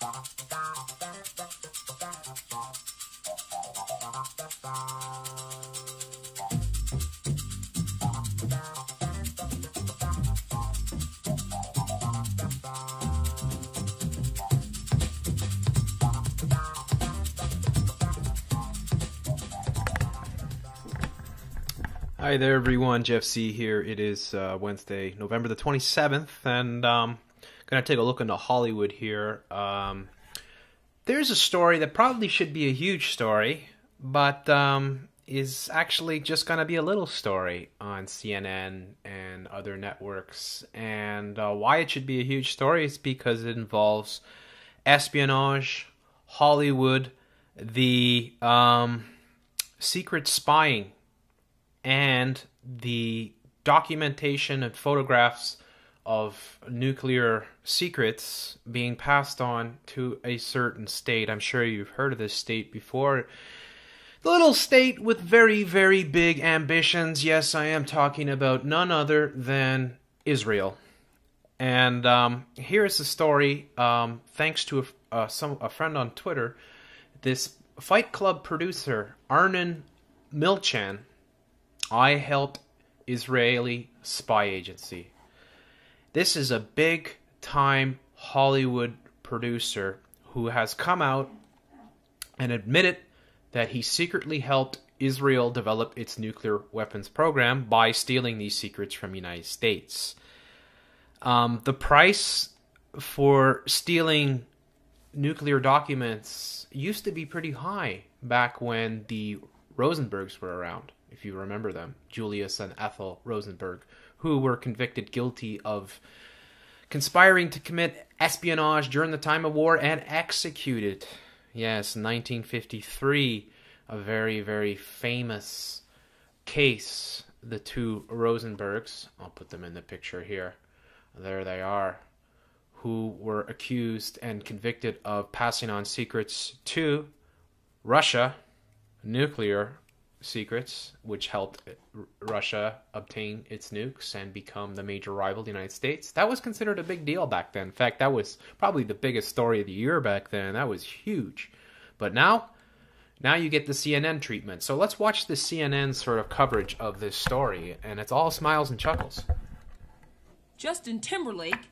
Hi there, everyone. Jeff C here. It is uh, Wednesday, November the 27th, and um, going to take a look into Hollywood here. Um, there's a story that probably should be a huge story, but um, is actually just going to be a little story on CNN and other networks. And uh, why it should be a huge story is because it involves espionage, Hollywood, the um, secret spying and the documentation and photographs of nuclear secrets being passed on to a certain state. I'm sure you've heard of this state before. The little state with very, very big ambitions. Yes, I am talking about none other than Israel. And um, here's the story. Um, thanks to a, uh, some, a friend on Twitter, this Fight Club producer, Arnon Milchan, I helped Israeli spy agency. This is a big time Hollywood producer who has come out and admitted that he secretly helped Israel develop its nuclear weapons program by stealing these secrets from the United States. Um, the price for stealing nuclear documents used to be pretty high back when the Rosenbergs were around if you remember them, Julius and Ethel Rosenberg, who were convicted guilty of conspiring to commit espionage during the time of war and executed. Yes, 1953, a very, very famous case. The two Rosenbergs, I'll put them in the picture here. There they are, who were accused and convicted of passing on secrets to Russia, nuclear secrets, which helped Russia obtain its nukes and become the major rival of the United States. That was considered a big deal back then. In fact, that was probably the biggest story of the year back then. That was huge. But now, now you get the CNN treatment. So let's watch the CNN sort of coverage of this story, and it's all smiles and chuckles. Justin Timberlake,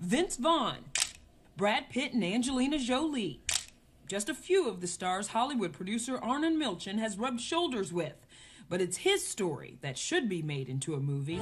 Vince Vaughn, Brad Pitt, and Angelina Jolie just a few of the stars Hollywood producer Arnon Milchan has rubbed shoulders with. But it's his story that should be made into a movie.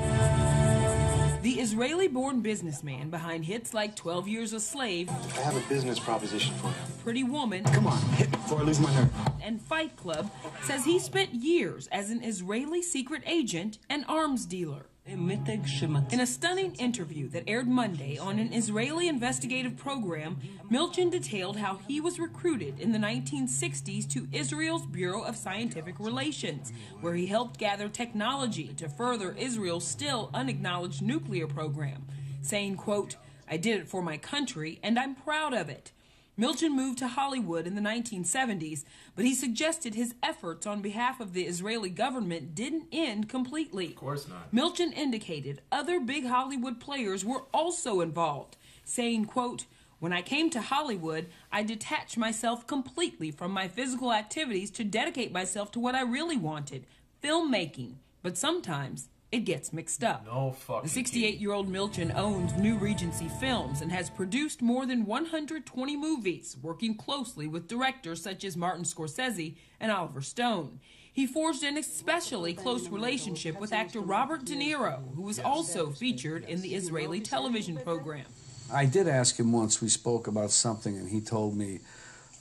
The Israeli born businessman behind hits like 12 Years a Slave. I have a business proposition for you. Pretty Woman. Come on, hit before I lose my nerve. And Fight Club says he spent years as an Israeli secret agent and arms dealer. In a stunning interview that aired Monday on an Israeli investigative program, Milchan detailed how he was recruited in the 1960s to Israel's Bureau of Scientific Relations, where he helped gather technology to further Israel's still unacknowledged nuclear program, saying, quote, I did it for my country and I'm proud of it. Milchan moved to Hollywood in the 1970s, but he suggested his efforts on behalf of the Israeli government didn't end completely. Of course not. Milchan indicated other big Hollywood players were also involved, saying, quote, when I came to Hollywood, I detached myself completely from my physical activities to dedicate myself to what I really wanted filmmaking. But sometimes it gets mixed up. No fucking. The 68 year old Milchan owns New Regency Films and has produced more than 120 movies, working closely with directors such as Martin Scorsese and Oliver Stone. He forged an especially close relationship with actor Robert De Niro, who was also featured in the Israeli television program. I did ask him once, we spoke about something, and he told me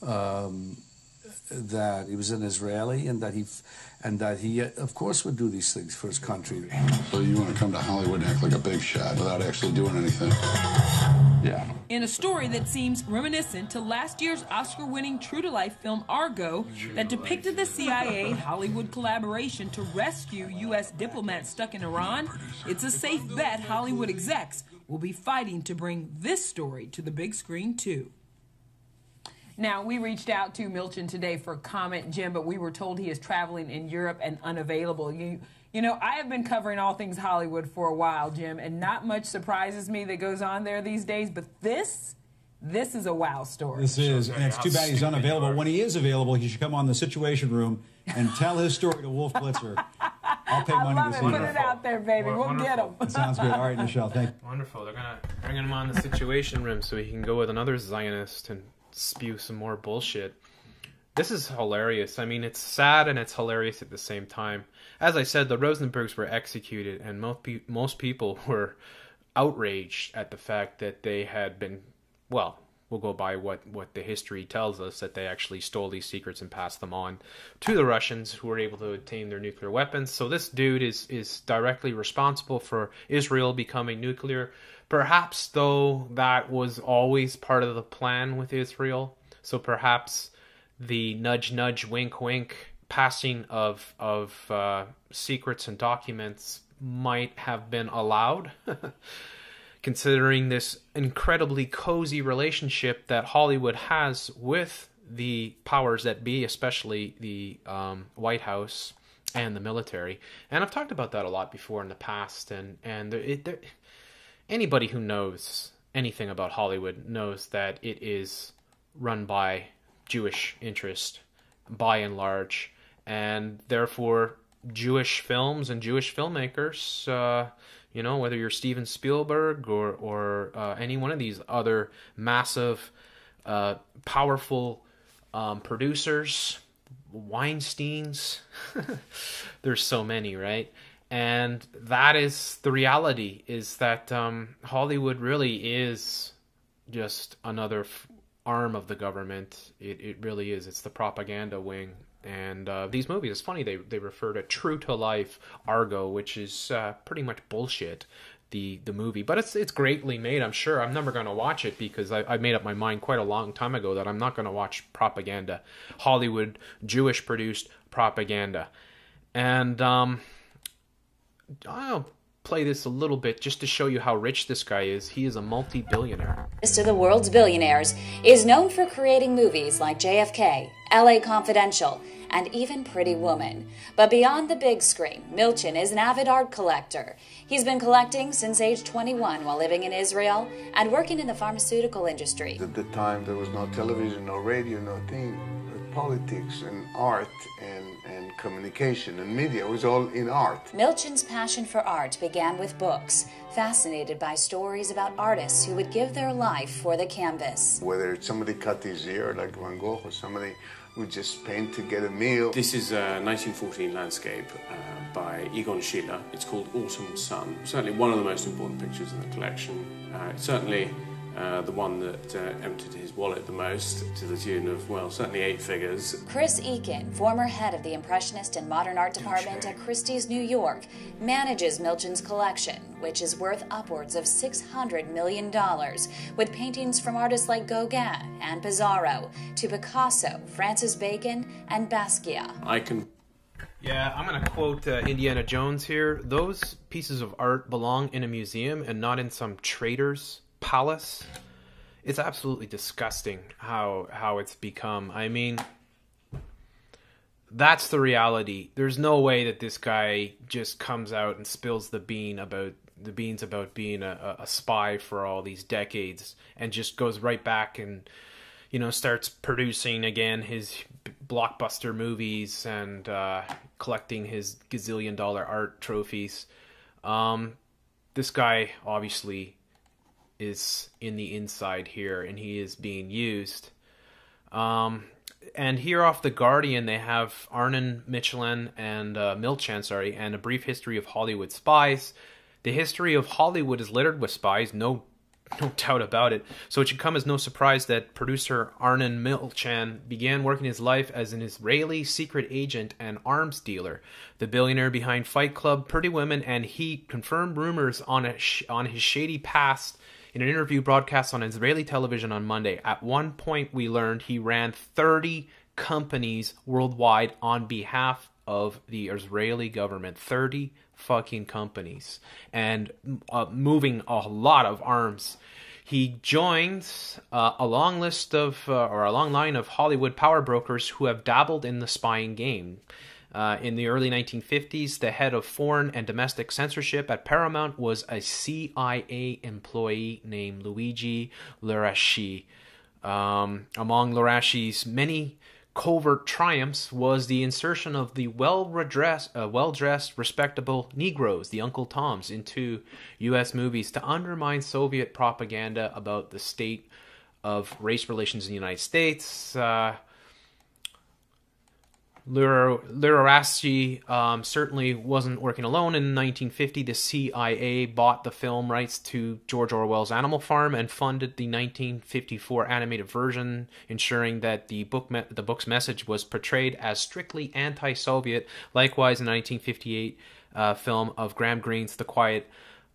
um, that he was an Israeli and that he and that he, of course, would do these things for his country. So you want to come to Hollywood and act like a big shot without actually doing anything? Yeah. In a story that seems reminiscent to last year's Oscar winning true to life film Argo, that depicted the CIA Hollywood collaboration to rescue U.S. diplomats stuck in Iran, it's a safe bet Hollywood execs will be fighting to bring this story to the big screen, too. Now, we reached out to Milchan today for comment, Jim, but we were told he is traveling in Europe and unavailable. You, you know, I have been covering all things Hollywood for a while, Jim, and not much surprises me that goes on there these days, but this, This is a wow story. This is, and it's too bad he's unavailable. When he is available, he should come on the Situation Room and tell his story to Wolf Blitzer. I'll pay I money love to it. see Put it out there, baby. Well, We'll get wonderful. him. Sounds good. All right, Michelle, thank you. Wonderful. They're gonna bring him on the Situation Room so he can go with another Zionist and spew some more bullshit. This is hilarious. I mean, it's sad and it's hilarious at the same time. As I said, the Rosenbergs were executed, and most pe- most people were outraged at the fact that they had been, well, we'll go by what what the history tells us that they actually stole these secrets and passed them on to the Russians, who were able to obtain their nuclear weapons. So this dude is is directly responsible for Israel becoming nuclear. Perhaps though that was always part of the plan with Israel. So perhaps the nudge nudge wink wink passing of of uh, secrets and documents might have been allowed considering this incredibly cozy relationship that Hollywood has with the powers that be, especially the um, White House and the military. And I've talked about that a lot before in the past. And and it, there, anybody who knows anything about Hollywood knows that it is run by Jewish interest by and large, and therefore Jewish films and Jewish filmmakers. Uh, you know, whether you're Steven Spielberg or or uh, any one of these other massive, uh, powerful um, producers, Weinstein's. There's so many, right? And that is the reality. Is that um, Hollywood really is just another f- arm of the government. It it really is. It's the propaganda wing. And uh, these movies, it's funny they they refer to True to Life Argo, which is uh, pretty much bullshit. The the movie, but it's it's greatly made. I'm sure. I'm never going to watch it because I, I made up my mind quite a long time ago that I'm not going to watch propaganda, Hollywood Jewish produced propaganda. And um, I'll play this a little bit just to show you how rich this guy is. He is a multi-billionaire. list of the world's billionaires, is known for creating movies like JFK, LA Confidential, and even Pretty Woman. But beyond the big screen, Milchan is an avid art collector. He's been collecting since age 21 while living in Israel and working in the pharmaceutical industry. At the time, there was no television, no radio, no thing. Politics and art and, and communication and media was all in art. Milchan's passion for art began with books, fascinated by stories about artists who would give their life for the canvas. Whether it's somebody cut his ear like Van Gogh or somebody would just paint to get a meal. This is a 1914 landscape uh, by Egon Schiele. It's called Autumn Sun. Certainly one of the most important pictures in the collection. Uh, it's certainly uh, the one that uh, emptied his wallet the most, to the tune of, well, certainly eight figures. Chris Eykyn, former head of the Impressionist and Modern Art Department at Christie's New York, manages Milchan's collection, which is worth upwards of $600 million, with paintings from artists like Gauguin and Pissarro to Picasso, Francis Bacon, and Basquiat. I can Yeah, I'm going to quote uh, Indiana Jones here. Those pieces of art belong in a museum and not in some trader's palace. It's absolutely disgusting how how it's become. I mean, that's the reality. There's no way that this guy just comes out and spills the bean about the beans about being a, a spy for all these decades and just goes right back and you know starts producing again his blockbuster movies and uh, collecting his gazillion dollar art trophies. Um, this guy obviously is in the inside here and he is being used. Um, and here off the Guardian, they have Arnon Michelin and uh, Milchan, sorry, and a brief history of Hollywood spies. The history of Hollywood is littered with spies, no, no doubt about it. So it should come as no surprise that producer Arnon Milchan began working his life as an Israeli secret agent and arms dealer. The billionaire behind Fight Club, Pretty Women, and Heat confirmed rumors on a sh- on his shady past in an interview broadcast on Israeli television on Monday. At one point, we learned he ran 30 companies worldwide on behalf of the Israeli government. 30 fucking companies. And uh, moving a lot of arms. He joins uh, a long list of, uh, or a long line of Hollywood power brokers who have dabbled in the spying game. Uh, in the early 1950s, the head of foreign and domestic censorship at Paramount was a CIA employee named Luigi Luraschi. Um, among Luraschi's many covert triumphs was the insertion of the well-dressed, uh, well-dressed, respectable Negroes, the Uncle Toms, into U.S. movies to undermine Soviet propaganda about the state of race relations in the United States. Uh, Luraraschi um, certainly wasn't working alone. In 1950, the CIA bought the film rights to George Orwell's Animal Farm and funded the 1954 animated version, ensuring that the book the book's message was portrayed as strictly anti-Soviet. Likewise, in 1958 uh, film of Graham Greene's The Quiet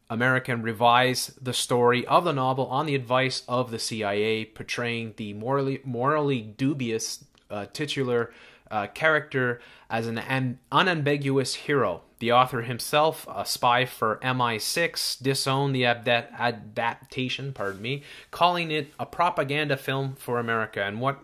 American revised the story of the novel on the advice of the CIA, portraying the morally morally dubious uh, titular uh, character as an am- unambiguous hero. The author himself, a spy for MI6, disowned the abda- adaptation, pardon me, calling it a propaganda film for America. And what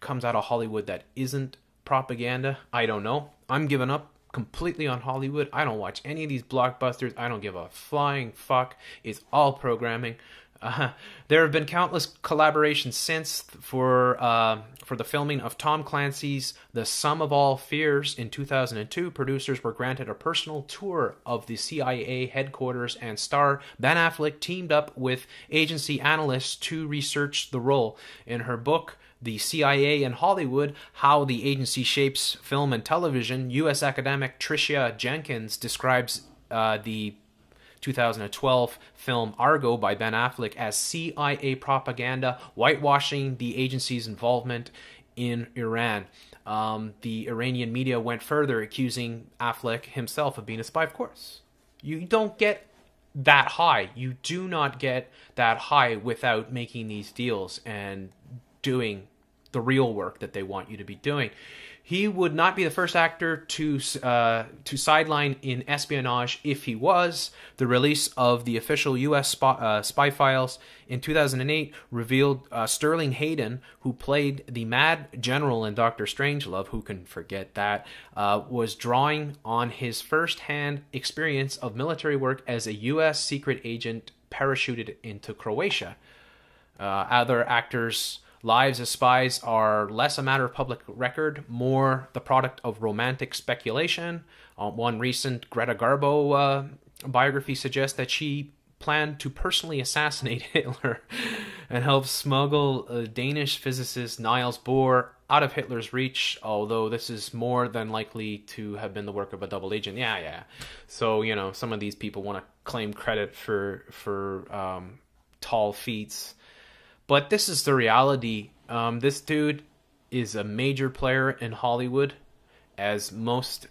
comes out of Hollywood that isn't propaganda? I don't know. I'm giving up completely on Hollywood. I don't watch any of these blockbusters. I don't give a flying fuck. It's all programming. Uh, there have been countless collaborations since for uh, for the filming of Tom Clancy's The Sum of All Fears in 2002. Producers were granted a personal tour of the CIA headquarters, and star Ben Affleck teamed up with agency analysts to research the role. In her book, the CIA in Hollywood, How the Agency Shapes Film and Television, U.S. academic Tricia Jenkins describes uh, the 2012 film Argo by Ben Affleck as CIA propaganda, whitewashing the agency's involvement in Iran. Um, the Iranian media went further, accusing Affleck himself of being a spy, of course. You don't get that high. You do not get that high without making these deals and doing the real work that they want you to be doing. He would not be the first actor to uh, to sideline in espionage if he was. The release of the official U.S. Spy, uh, spy files in 2008 revealed uh, Sterling Hayden, who played the Mad General in Doctor Strangelove, who can forget that, uh, was drawing on his first-hand experience of military work as a U.S. secret agent parachuted into Croatia. Uh, other actors Lives as spies are less a matter of public record, more the product of romantic speculation. Uh, one recent Greta Garbo uh, biography suggests that she planned to personally assassinate Hitler and help smuggle uh, Danish physicist Niels Bohr out of Hitler's reach, although this is more than likely to have been the work of a double agent. Yeah, yeah. So, you know, some of these people want to claim credit for for um, tall feats but this is the reality. Um, this dude is a major player in Hollywood, as most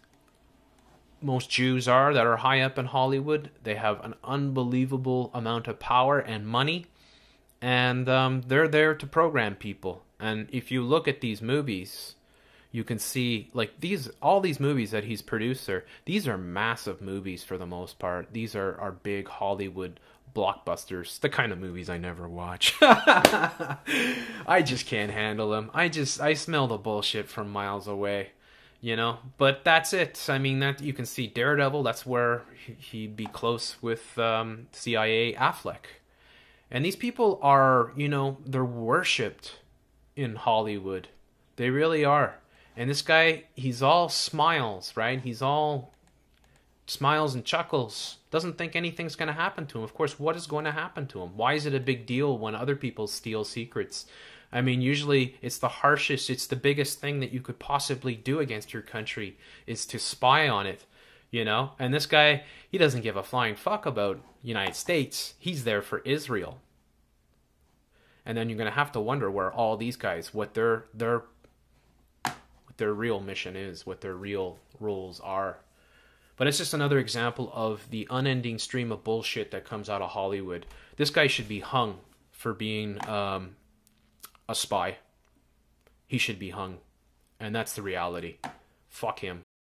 most Jews are that are high up in Hollywood. They have an unbelievable amount of power and money, and um, they're there to program people. And if you look at these movies, you can see like these all these movies that he's producer. These are massive movies for the most part. These are are big Hollywood blockbusters, the kind of movies I never watch. I just can't handle them. I just I smell the bullshit from miles away, you know. But that's it. I mean that you can see Daredevil. That's where he'd be close with um, CIA Affleck, and these people are you know they're worshipped in Hollywood. They really are. And this guy, he's all smiles, right? He's all smiles and chuckles, doesn't think anything's going to happen to him. Of course, what is going to happen to him? Why is it a big deal when other people steal secrets? I mean, usually it's the harshest, it's the biggest thing that you could possibly do against your country is to spy on it, you know? And this guy, he doesn't give a flying fuck about United States. He's there for Israel. And then you're going to have to wonder where all these guys what their their what their real mission is, what their real roles are. But it's just another example of the unending stream of bullshit that comes out of Hollywood. This guy should be hung for being um, a spy. He should be hung. And that's the reality. Fuck him.